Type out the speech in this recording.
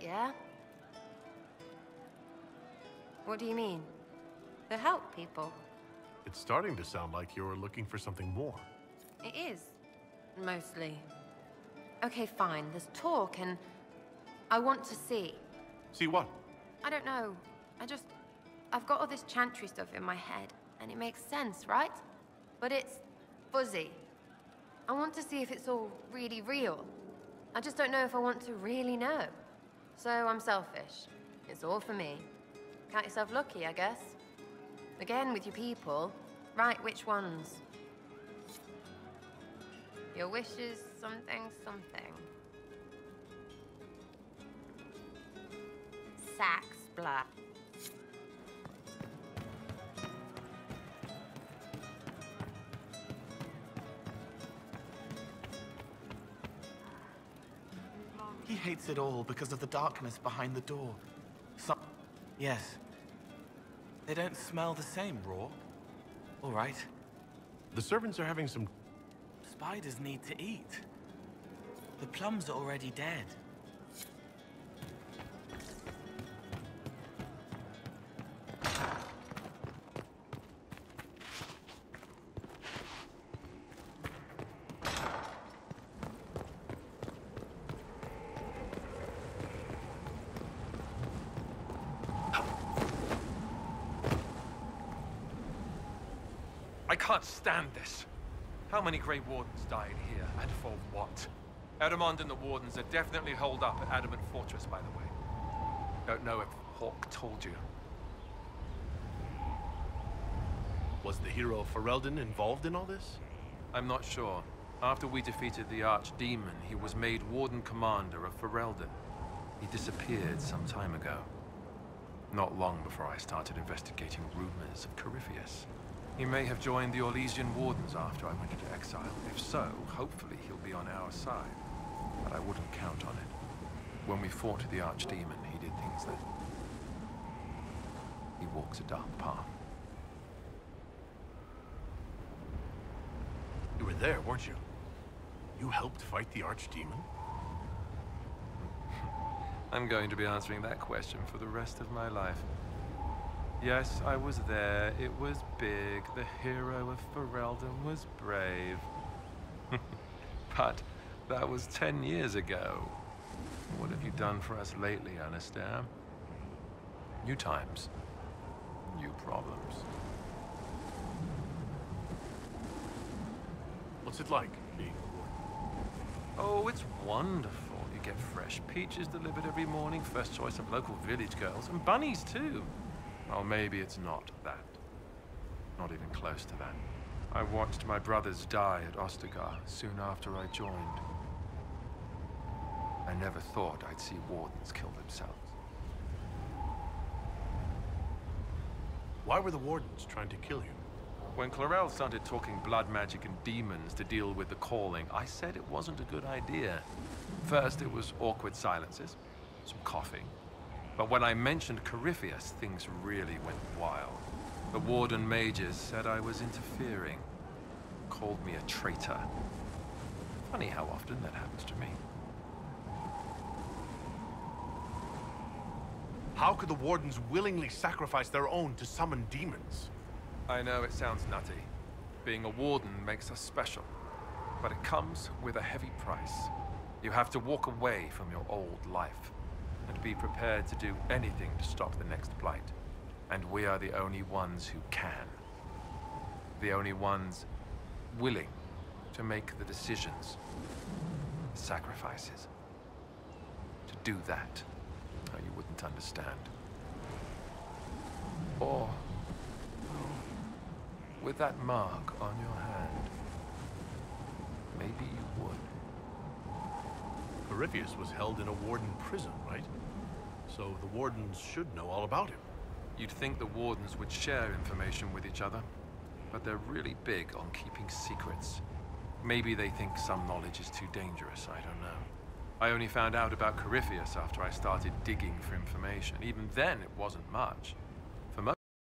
yeah? What do you mean? To help people? It's starting to sound like you're looking for something more. It is. Mostly. Okay, fine. There's talk and... I want to see. See what? I don't know. I just... I've got all this chantry stuff in my head, and it makes sense, right? But it's... fuzzy. I want to see if it's all really real. I just don't know if I want to really know. So I'm selfish. It's all for me. Count yourself lucky, I guess. Again, with your people. Right, which ones? Your wishes, something, something. Sax, blah. He hates it all because of the darkness behind the door. Some... Yes. They don't smell the same, raw. All right. The servants are having some... Spiders need to eat. The plums are already dead. I can't stand this. How many Grey Wardens died here, and for what? Erimond and the Wardens are definitely holed up at Adamant Fortress, by the way. Don't know if Hawke told you. Was the hero Ferelden involved in all this? I'm not sure. After we defeated the Archdemon, he was made Warden Commander of Ferelden. He disappeared some time ago. Not long before I started investigating rumors of Corypheus. He may have joined the Orlesian Wardens after I went into exile. If so, hopefully he'll be on our side. But I wouldn't count on it. When we fought the Archdemon, he did things that... He walks a dark path. You were there, weren't you? You helped fight the Archdemon? I'm going to be answering that question for the rest of my life. Yes, I was there. It was big. The hero of Ferelden was brave. but that was ten years ago. What have you done for us lately, Alistair? New times. New problems. What's it like, being? Oh, it's wonderful. You get fresh peaches delivered every morning, first choice of local village girls, and bunnies too. Well, maybe it's not that. Not even close to that. I watched my brothers die at Ostagar soon after I joined. I never thought I'd see wardens kill themselves. Why were the wardens trying to kill you? When Clarel started talking blood magic and demons to deal with the calling, I said it wasn't a good idea. First, it was awkward silences, some coughing. But when I mentioned Corypheus, things really went wild. The Warden Mages said I was interfering, called me a traitor. Funny how often that happens to me. How could the wardens willingly sacrifice their own to summon demons? I know it sounds nutty. Being a warden makes us special. But it comes with a heavy price. You have to walk away from your old life and be prepared to do anything to stop the next blight. And we are the only ones who can. The only ones willing to make the decisions, the sacrifices. To do that, oh, you wouldn't understand. Or with that mark on your hand, maybe you would. Corypheus was held in a warden prison, right? So the wardens should know all about him. You'd think the wardens would share information with each other, but they're really big on keeping secrets. Maybe they think some knowledge is too dangerous, I don't know. I only found out about Corypheus after I started digging for information. Even then, it wasn't much.